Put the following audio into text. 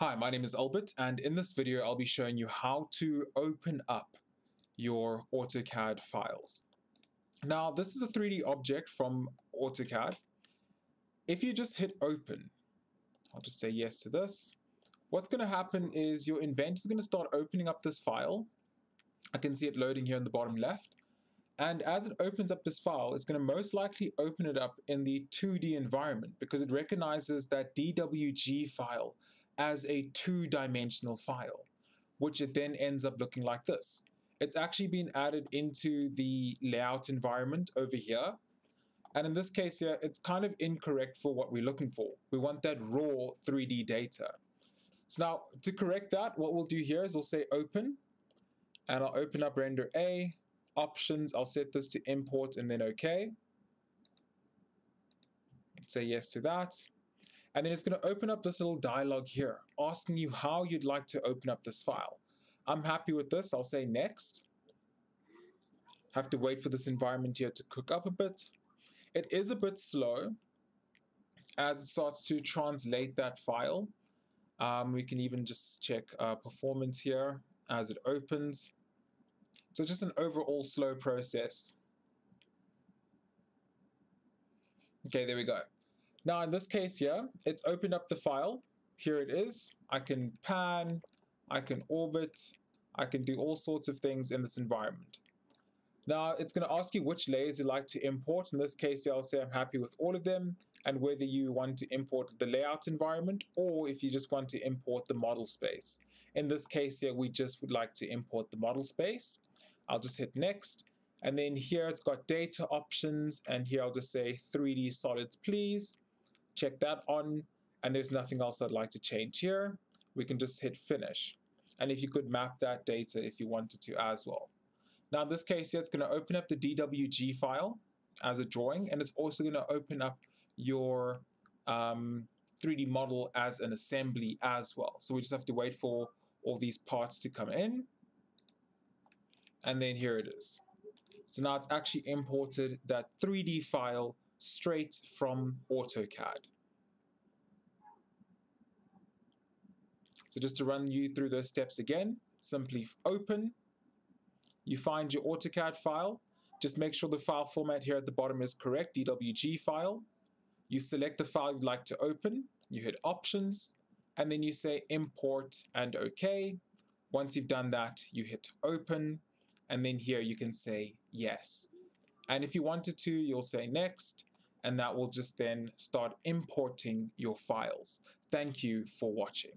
Hi, my name is Albert, and in this video, I'll be showing you how to open up your AutoCAD files. Now, this is a 3D object from AutoCAD. If you just hit open, I'll just say yes to this. What's going to happen is your Inventor is going to start opening up this file. I can see it loading here in the bottom left. And as it opens up this file, it's going to most likely open it up in the 2D environment because it recognizes that DWG file as a two-dimensional file, which it then ends up looking like this. It's actually been added into the layout environment over here. And in this case here, it's kind of incorrect for what we're looking for. We want that raw 3D data. So now to correct that, what we'll do here is we'll say open, and I'll open up render A, options, I'll set this to import and then OK. Say yes to that. And then it's going to open up this little dialog here, asking you how you'd like to open up this file. I'm happy with this. I'll say next. Have to wait for this environment here to cook up a bit. It is a bit slow as it starts to translate that file. Um, we can even just check uh, performance here as it opens. So just an overall slow process. Okay, there we go. Now in this case here, it's opened up the file. Here it is. I can pan, I can orbit, I can do all sorts of things in this environment. Now it's going to ask you which layers you'd like to import. In this case, I'll say I'm happy with all of them and whether you want to import the layout environment or if you just want to import the model space. In this case here, we just would like to import the model space. I'll just hit next. And then here it's got data options and here I'll just say 3D solids please check that on, and there's nothing else I'd like to change here. We can just hit finish. And if you could map that data if you wanted to as well. Now in this case here, it's going to open up the DWG file as a drawing, and it's also going to open up your um, 3D model as an assembly as well. So we just have to wait for all these parts to come in. And then here it is. So now it's actually imported that 3D file straight from AutoCAD. So just to run you through those steps again, simply open, you find your AutoCAD file, just make sure the file format here at the bottom is correct, DWG file. You select the file you'd like to open, you hit options, and then you say import and OK. Once you've done that, you hit open, and then here you can say yes. And if you wanted to, you'll say next, and that will just then start importing your files. Thank you for watching.